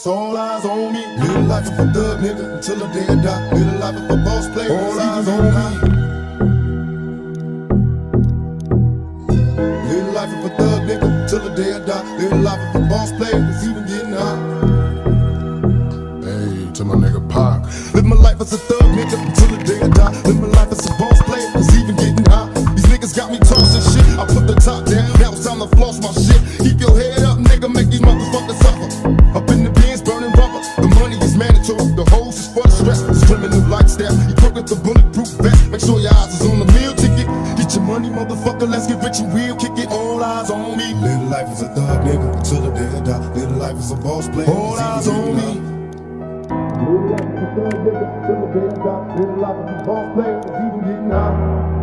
It's all eyes on me. Live life of a thug nigga until the day I die. Live life of a boss player. All eyes on me. Live life of a thug nigga until the day I die. Live life of a boss player. It's even getting hot. Hey, to my nigga Pac. Live my life as a thug nigga until the day I die. Live my life as a boss player. It's even getting hot. These niggas got me tossing shit. I put the top down. Now it's time to floss my shit. Keep your head up, nigga. Make is mandatory. The hose is for the stress. It's criminal lifestyle. You crook with the bulletproof vest. Make sure your eyes is on the meal ticket. Get your money, motherfucker. Let's get rich and real. Kick it. All eyes on me. Live life as a thug nigga until the day I die. Live life as a boss player. All eyes on me. Live life as a thug nigga until the day I die. Live life as a boss player. It's even getting hot.